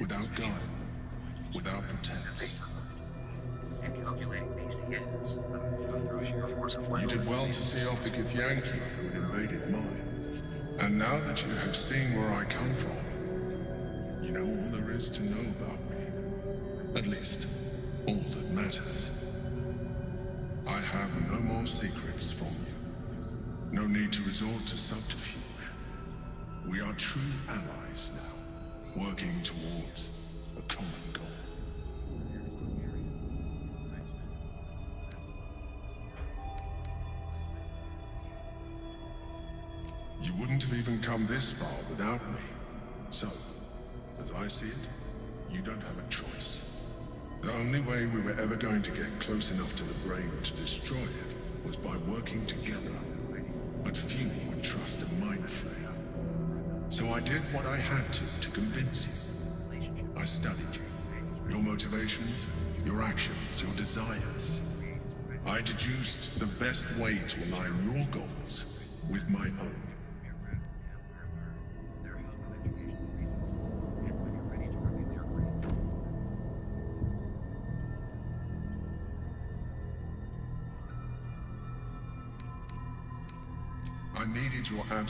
without guile, without pretense. Incalculating beast he is, but through sheer force of will. You did well to see off the Githyanki who had invaded mine. And now that you have seen where I come from, you know all there is to know about me. At least, all that matters. I have no more secrets from you. No need to resort to subterfuge. We are true allies now, working towards a common goal. You wouldn't have even come this far without me. So, as I see it, you don't have a choice. The only way we were ever going to get close enough to the brain to destroy it was by working together. But few would trust a mind flayer. I did what I had to to convince you. I studied you. Your motivations, your actions, your desires. I deduced the best way to align your goals with my own.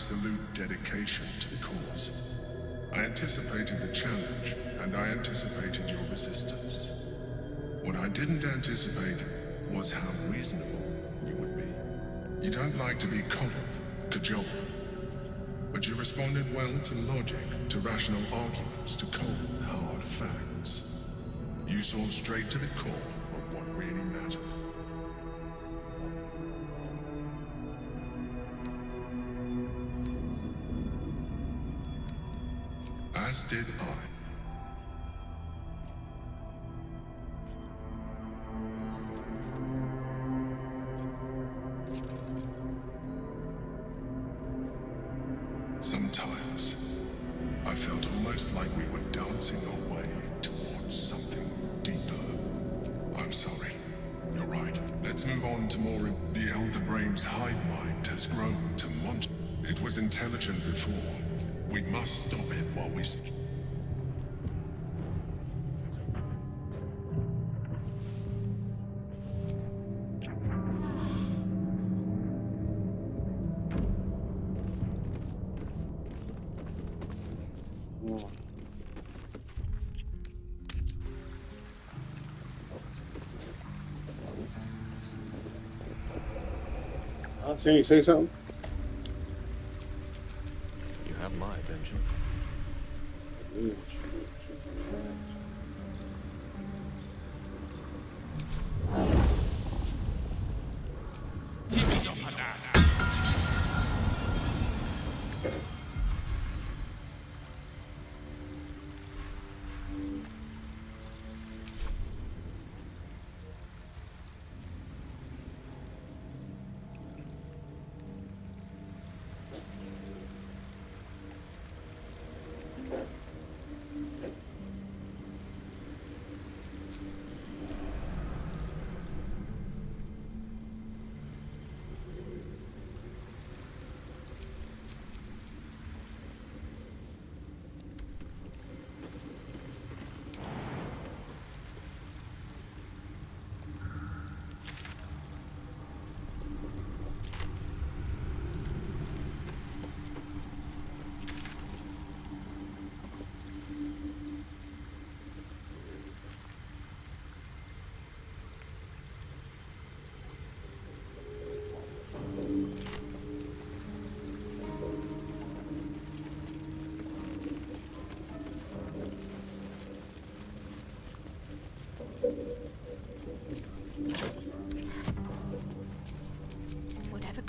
Absolute dedication to the cause. I anticipated the challenge, and I anticipated your resistance. What I didn't anticipate was how reasonable you would be. You don't like to be coddled, cajoled, but you responded well to logic, to rational arguments, to cold, hard facts. You saw straight to the core did I. Sometimes, I felt almost like we were dancing our way towards something deeper. I'm sorry. You're right. Let's move on to more. The Elder Brain's hive mind has grown to mont. It was intelligent before. We must stop it while we. Sandy, you say something? You have my attention.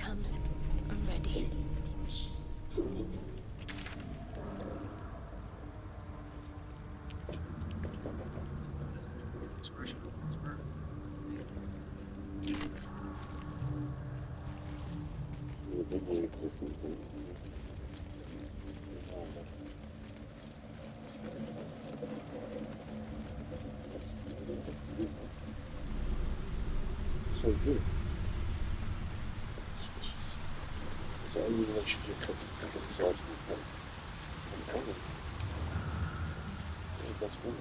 Comes, I'm ready. So good. So I really should get cooking. Cooking sauce. I'm coming. That's one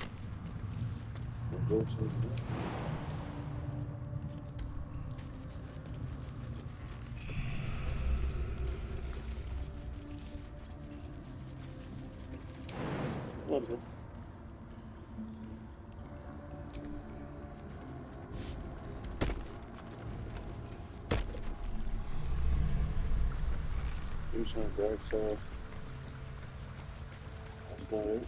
of the Wonderful. Here's the dark side. That's not it.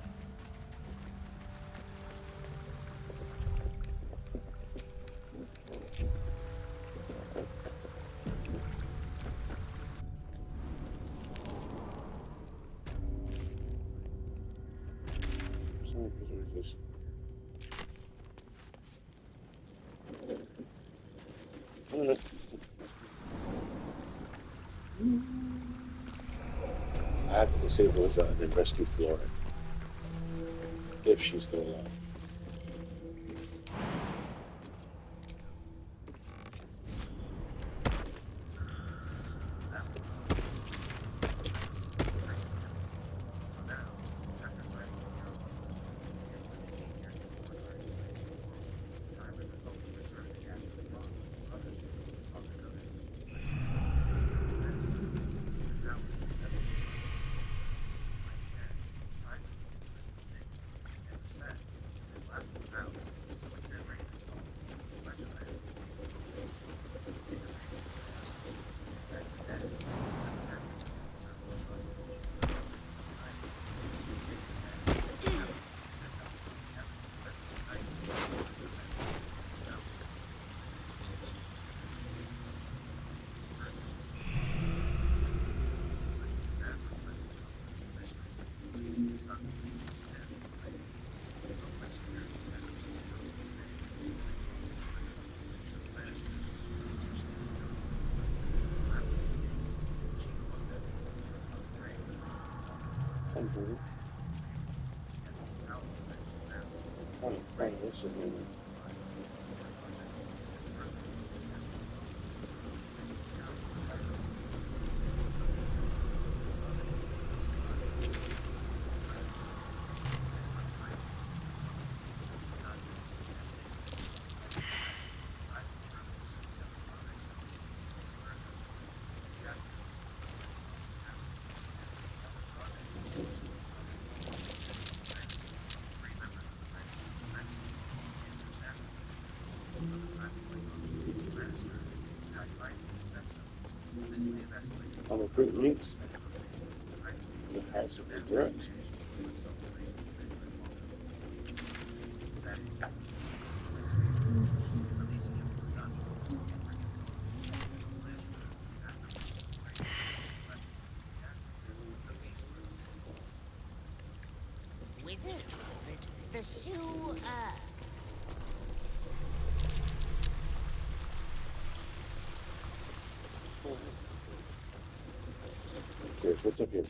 I have to disable this uh, and rescue Flora. If she's still alive. Oh, oh, this is new. On the fruit links. The house of regrets. Wizard the shoe, uh... Okay, what's up here?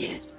Thank